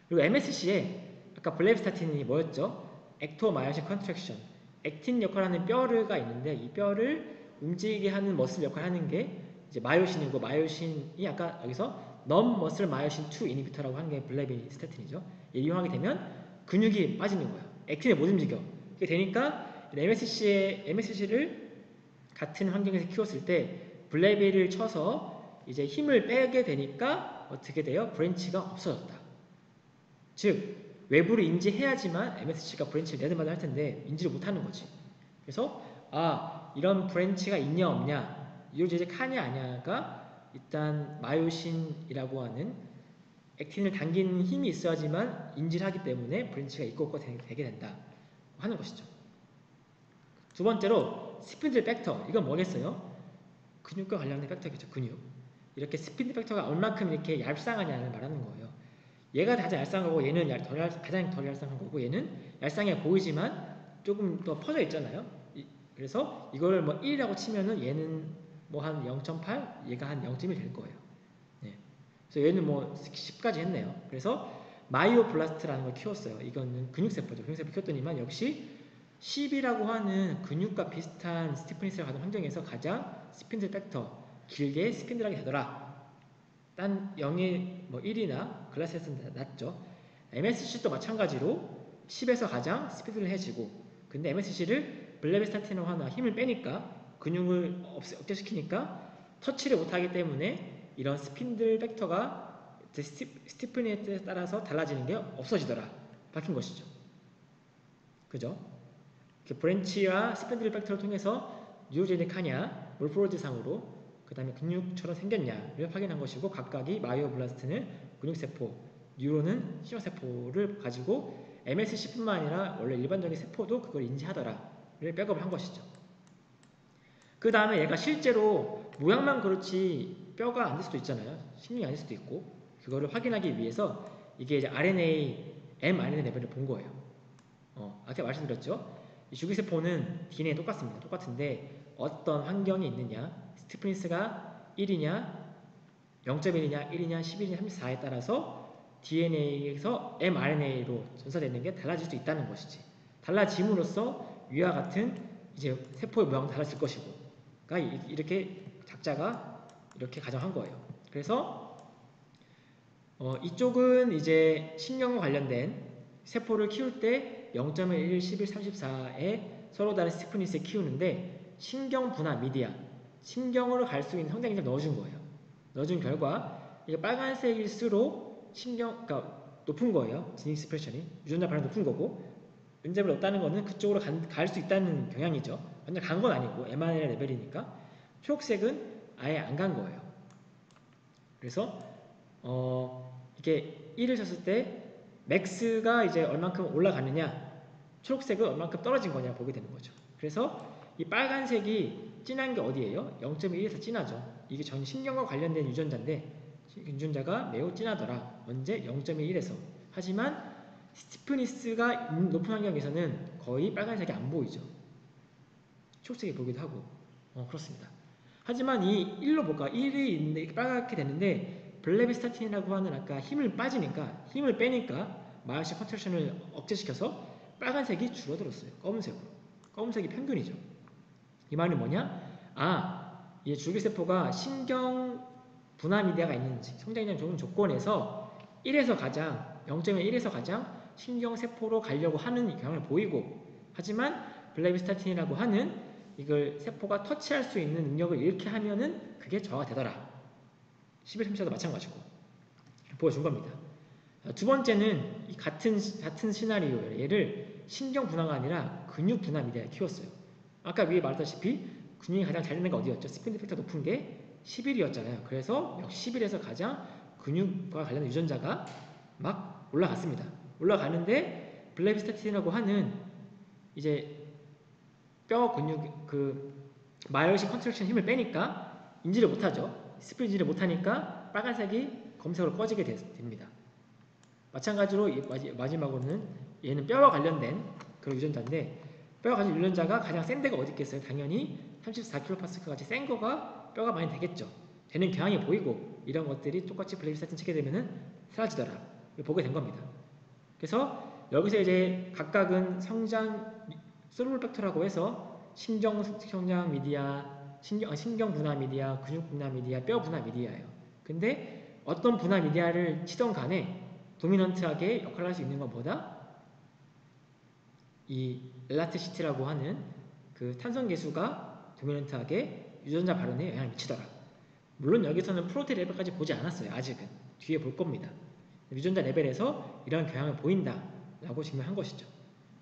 그리고 MSC에 아까 블레브스타틴이 뭐였죠? 액토마이오신 컨트랙션 액틴 역할하는 뼈가 있는데 이 뼈를 움직이게 하는 머슬 역할을 하는 게 이제 마이오신이고 마이오신이 아까 여기서 넘 머슬 마이오신 2 이니비터라고 하는 게 블레비스타틴이죠. 이용하게 되면 근육이 빠지는 거예요. 액틴이 못 움직여. 그게 되니까 MSC의 MSC를 같은 환경에서 키웠을 때 블레비를 쳐서 이제 힘을 빼게 되니까 어떻게 돼요? 브랜치가 없어졌다. 즉 외부를 인지해야지만 MSC가 브랜치를 내드마다 할 텐데 인지를 못하는 거지. 그래서 아 이런 브랜치가 있냐 없냐 이거 이제 카냐 아냐가 일단 마요신이라고 하는 액틴을 당기는 힘이 있어야지만 인지를 하기 때문에 브랜치가 있고 없고 되게 된다 하는 것이죠. 두 번째로 스피드 팩터 이건 뭐겠어요? 근육과 관련된 팩터겠죠. 근육. 이렇게 스피드 팩터가 얼마큼 이렇게 얄쌍하냐를 말하는 거예요. 얘가 가장 얄쌍한 거고 얘는 덜 얄, 가장 덜 얄쌍한 거고 얘는 얄쌍해 보이지만 조금 더 퍼져 있잖아요. 이, 그래서 이거를 뭐 1이라고 치면은 얘는 뭐 한 0.8, 얘가 한 0.1 될 거예요. 네. 그래서 얘는 뭐 10까지 했네요. 그래서 마이오블라스트라는 걸 키웠어요. 이거는 근육세포죠. 근육세포 키웠더니만 역시 10이라고 하는 근육과 비슷한 스티프니스를 가진 환경에서 가장 스핀들 팩터 길게 스핀들하게 되더라. 딴 0이 뭐 1이나 글라스에서는 낮죠. MSC도 마찬가지로 10에서 가장 스피드를 해지고 근데 MSC를 블레베스타틴으로 하나 힘을 빼니까 근육을 억제시키니까 터치를 못하기 때문에 이런 스핀들 벡터가 스티프니에 따라서 달라지는 게 없어지더라. 바뀐 것이죠. 그죠? 브랜치와 스핀들 벡터를 통해서 뉴로제닉하냐 몰포로드상으로 그 다음에 근육처럼 생겼냐를 확인한 것이고 각각이 마이오블라스트는 근육세포, 뉴로는 신경세포를 가지고 MSC뿐만 아니라 원래 일반적인 세포도 그걸 인지하더라를 백업을 한 것이죠. 그 다음에 얘가 실제로 모양만 그렇지 뼈가 안될 수도 있잖아요. 신경이 아닐 수도 있고 그거를 확인하기 위해서 이게 이제 RNA, mRNA 레벨을 본 거예요. 어, 아까 말씀드렸죠? 이 줄기세포는 DNA 똑같습니다. 똑같은데 어떤 환경이 있느냐, 스티프니스가 1이냐, 0.1이냐, 1이냐, 11이냐, 34에 따라서 DNA에서 mRNA로 전사되는 게 달라질 수 있다는 것이지. 달라짐으로써 위와 같은 이제 세포의 모양도 달라질 것이고. 그러니까 이- 이렇게 작자가 이렇게 가정한 거예요. 그래서 어, 이쪽은 이제 신경과 관련된 세포를 키울 때 0.1, 11, 34에 서로 다른 스티프니스에 키우는데 신경 분화 미디아, 신경으로 갈 수 있는 성장인을 넣어준 거예요. 넣어준 결과 이게 빨간색일수록 신경, 그러니까 높은 거예요. 진 익 스프레션이 유전자 반응 높은 거고 은접을 넣었다는 거는 그쪽으로 갈 수 있다는 경향이죠. 완전 간 건 아니고 mRNA 레벨이니까 초록색은 아예 안 간 거예요. 그래서 어, 이게 1을 쳤을 때 맥스가 이제 얼만큼 올라가느냐 초록색은 얼만큼 떨어진 거냐 보게 되는 거죠. 그래서 이 빨간색이 진한 게 어디예요? 0.1에서 진하죠. 이게 전 신경과 관련된 유전자인데 유전자가 매우 진하더라. 언제? 0.1에서. 하지만 스티프니스가 높은 환경에서는 거의 빨간색이 안 보이죠. 초록색이 보기도 하고. 어, 그렇습니다. 하지만 이 1로 볼까? 1이 있는데 빨갛게 되는데 블레비스타틴이라고 하는 아까 힘을 빠지니까 힘을 빼니까 마이오시 컨트랙션을 억제시켜서 빨간색이 줄어들었어요. 검은색으로. 검은색이 평균이죠. 이 말은 뭐냐? 아, 이 줄기세포가 신경 분화 미디어가 있는지 성장량 좋은 조건에서 1에서 가장 0.1에서 가장 신경세포로 가려고 하는 경향을 보이고 하지만 블레비스타틴이라고 하는 이걸 세포가 터치할 수 있는 능력을 이렇게 하면은 그게 저하가 되더라. 11, 3차도 마찬가지고 보여준 겁니다. 두 번째는 이 같은 같은 시나리오 얘를 신경 분화가 아니라 근육 분화 미디어에 키웠어요. 아까 위에 말했다시피 근육이 가장 잘 되는 게 어디였죠? 스피드 팩터 높은 게 11이었잖아요. 그래서 역시 11에서 가장 근육과 관련된 유전자가 막 올라갔습니다. 올라가는데 블레비스타틴이라고 하는 이제 뼈 근육 그 마이오신 컨트랙션 힘을 빼니까 인지를 못하죠. 스피드를 못하니까 빨간색이 검색으로 꺼지게 됩니다. 마찬가지로 마지막으로는 얘는 뼈와 관련된 그런 유전자인데 뼈와 관련 유전자가 가장 센 데가 어디 있겠어요? 당연히 34kPa 같이 센 거가 뼈가 많이 되겠죠. 되는 경향이 보이고 이런 것들이 똑같이 블레이스타틴 치게 되면은 사라지더라. 보게 된 겁니다. 그래서 여기서 이제 각각은 성장 솔롤 팩터라고 해서 신경 성장 미디아, 신경, 신경 분화 미디아, 근육 분화 미디아, 뼈 분화 미디아예요. 근데 어떤 분화 미디아를 치던 간에 도미넌트하게 역할을 할 수 있는 것보다 이 엘라스티시티라고 하는 그 탄성 계수가 도미넌트하게 유전자 발현에 영향을 미치더라. 물론 여기서는 프로테인 레벨까지 보지 않았어요. 아직은 뒤에 볼 겁니다. 유전자 레벨에서 이런 경향을 보인다라고 증명한 것이죠.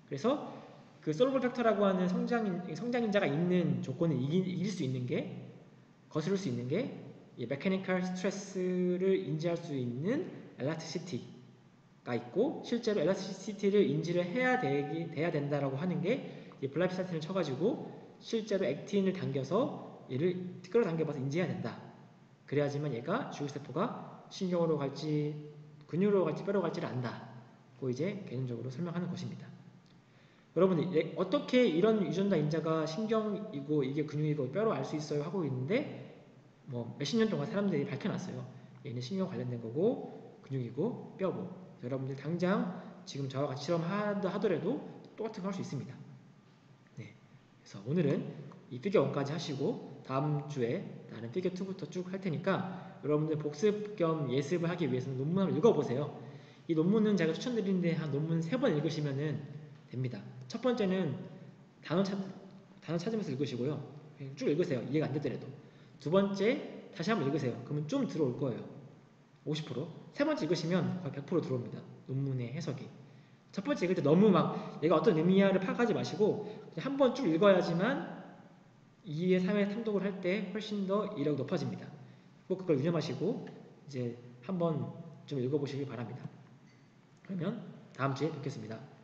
그래서 그 솔로볼 팩터라고 하는 성장 성장인자가 있는 조건을 이길, 수 있는 게 거스를 수 있는 게 메카니컬 스트레스를 인지할 수 있는 엘라스티시티가 있고 실제로 엘라스티시티를 인지를 해야 되기 돼야 된다라고 하는 게 블라피스타틴을 쳐가지고 실제로 액틴을 당겨서 얘를 끌어당겨봐서 인지해야 된다. 그래야지만 얘가 주기세포가 신경으로 갈지 근육으로 갈지 뼈로 갈지를 안다고 이제 개념적으로 설명하는 것입니다. 여러분 어떻게 이런 유전자 인자가 신경이고 이게 근육이고 뼈로 알 수 있어요 하고 있는데 뭐 몇십 년 동안 사람들이 밝혀놨어요. 얘는 신경 관련된 거고 근육이고 뼈고 여러분들 당장 지금 저와 같이 실험하다 하더라도 똑같은 거 할 수 있습니다. 네, 그래서 오늘은 이 피겨 1까지 하시고 다음 주에 나는 피겨 2부터 쭉 할 테니까 여러분들 복습 겸 예습을 하기 위해서는 논문 한번 읽어보세요. 이 논문은 제가 추천드리는데 한 논문 세 번 읽으시면 됩니다. 첫 번째는 단어 찾 단어 찾으면서 읽으시고요. 쭉 읽으세요. 이해가 안 되더라도. 두 번째 다시 한번 읽으세요. 그러면 좀 들어올 거예요. 50%. 세 번째 읽으시면 거의 100% 들어옵니다. 논문의 해석이. 첫 번째 읽을 때 너무 막 얘가 어떤 의미야를 파악하지 마시고 한 번 쭉 읽어야지만 2회, 3회 탐독을 할 때 훨씬 더 이력이 높아집니다. 꼭 그걸 유념하시고 이제 한번 좀 읽어보시길 바랍니다. 그러면 다음 주에 뵙겠습니다.